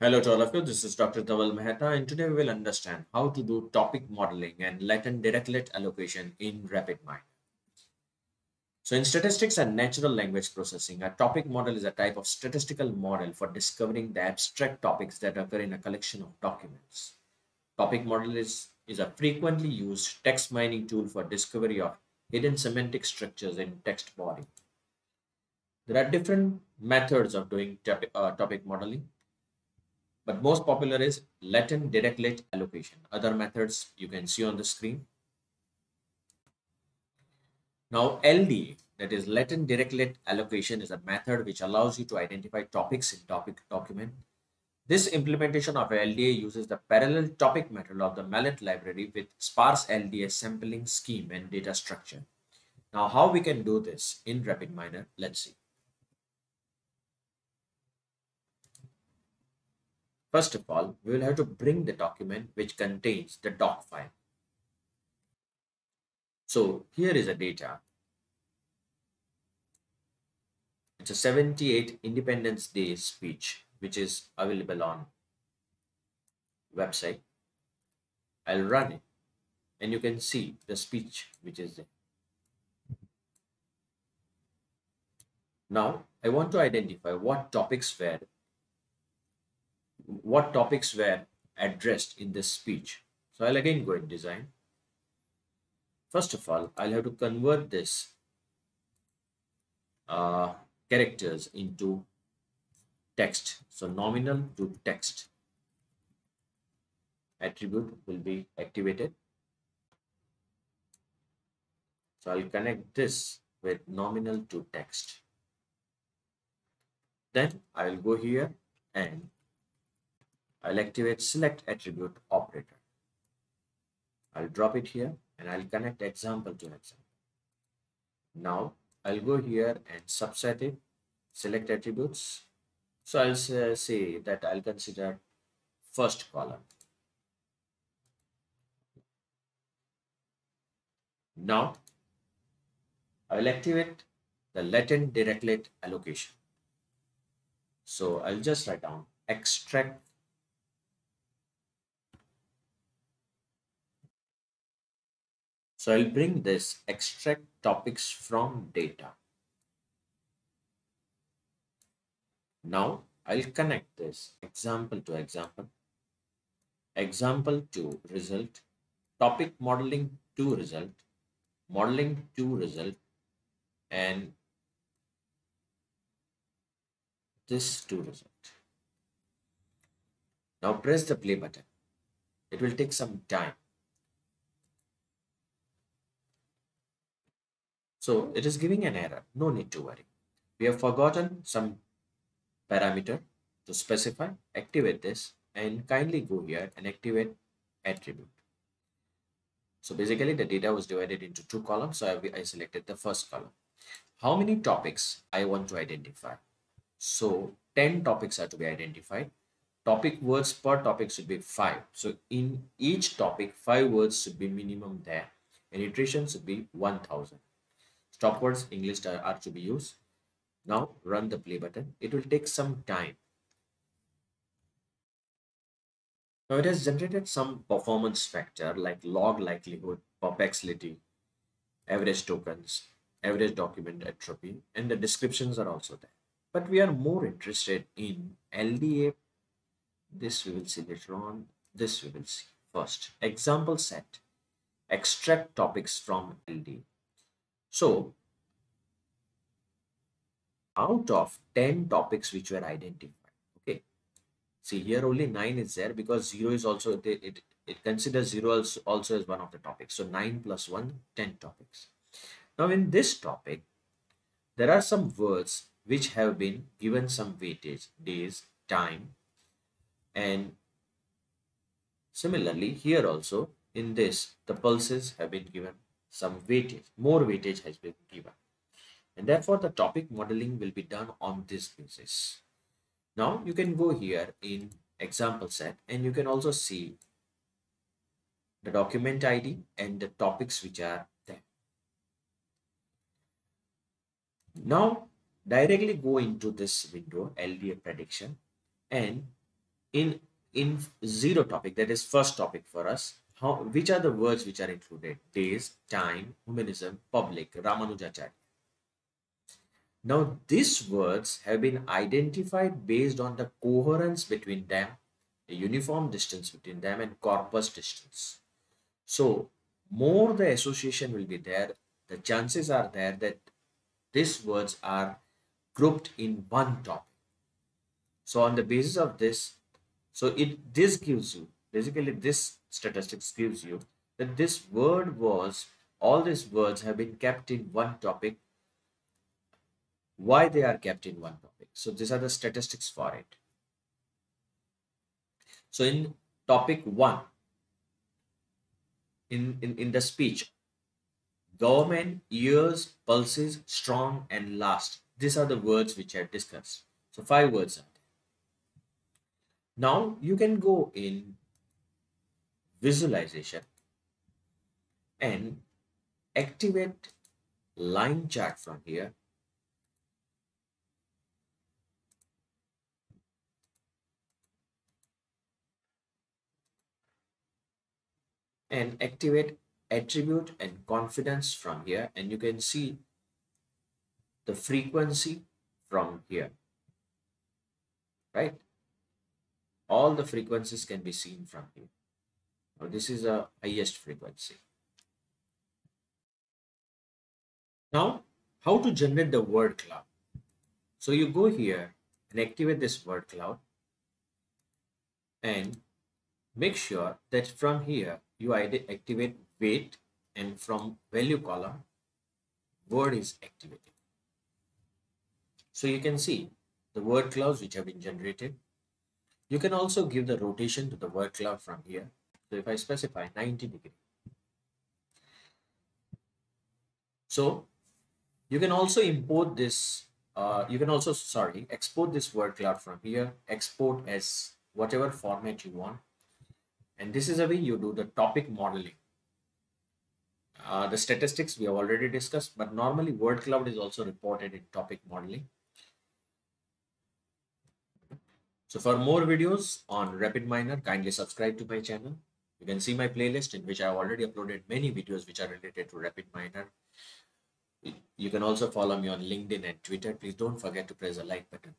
Hello to all of you, this is Dr. Dhaval Maheta and today we will understand how to do topic modeling and latent dirichlet allocation in RapidMiner. So in statistics and natural language processing, a topic model is a type of statistical model for discovering the abstract topics that occur in a collection of documents. Topic model is, is a frequently used text mining tool for discovery of hidden semantic structures in text body. There are different methods of doing topic, uh, topic modeling but most popular is latent dirichlet allocation. Other methods you can see on the screen. Now LDA, that is latent dirichlet allocation is a method which allows you to identify topics in topic document. This implementation of LDA uses the parallel topic method of the Mallet library with sparse LDA sampling scheme and data structure. Now how we can do this in RapidMiner, let's see. First of all, we will have to bring the document which contains the doc file. So here is a data. It's a 78 Independence Day speech which is available on website. I'll run it and you can see the speech which is there. Now I want to identify what topics were what topics were addressed in this speech. So I'll again go in design. First of all, I'll have to convert this uh, characters into text. So nominal to text attribute will be activated. So I'll connect this with nominal to text. Then I'll go here and I'll activate select attribute operator. I'll drop it here and I'll connect example to example. Now I'll go here and subset it, select attributes. So I'll say uh, that I'll consider first column. Now I'll activate the latent dirichlet allocation. So I'll just write down extract So I'll bring this extract topics from data. Now I'll connect this example to example, example to result, topic modeling to result, modeling to result, and this to result. Now press the play button. It will take some time. So it is giving an error. No need to worry. We have forgotten some parameter to specify. Activate this and kindly go here and activate attribute. So basically the data was divided into two columns. So I, selected the first column. How many topics I want to identify? So 10 topics are to be identified. Topic words per topic should be 5. So in each topic, 5 words should be minimum there. And iteration should be 1000. Stop words English are to be used. Now run the play button. It will take some time. Now it has generated some performance factor like log likelihood, perplexity, average tokens, average document entropy, and the descriptions are also there. But we are more interested in LDA. This we will see later on. This we will see first. Example set. Extract topics from LDA. So out of 10 topics which were identified, okay, see here only 9 is there because 0 is also, it, it, it considers 0 also, also as one of the topics. So 9 plus 1, 10 topics. Now in this topic, there are some words which have been given some weightage, days, time, and similarly here also in this, the pulses have been given some weightage, more weightage has been given. And therefore, the topic modeling will be done on this basis. Now, you can go here in example set and you can also see the document ID and the topics which are there. Now, directly go into this window, LDA prediction, and in in zero topic, that is first topic for us, how which are the words which are included? Days, time, humanism, public, Ramanujacharya. Now, these words have been identified based on the coherence between them, the uniform distance between them, and corpus distance. So, more the association will be there, the chances are there that these words are grouped in one topic. So, on the basis of this, so it this gives you basically this statistics gives you that this word was all these words have been kept in one topic why they are kept in one topic. So these are the statistics for it. So in topic one, in, in, in the speech, government, years, pulses, strong, and last. These are the words which I discussed. So five words are there. Now you can go in visualization and activate line chart from here. And activate attribute and confidence from here. And you can see the frequency from here right? All the frequencies can be seen from here now this is the highest frequency. Now how to generate the word cloud? So you go here and activate this word cloud and make sure that from here you either activate weight and from value column word is activated. So you can see the word clouds which have been generated. You can also give the rotation to the word cloud from here so if i specify 90 degree so you can also import this uh, you can also sorry export this word cloud from here export as whatever format you want and this is a way you do the topic modeling. Uh, the statistics we have already discussed, but normally word cloud is also reported in topic modeling. So for more videos on RapidMiner, kindly subscribe to my channel. Can see my playlist in which I have already uploaded many videos which are related to RapidMiner. You can also follow me on LinkedIn and Twitter. Please don't forget to press the like button.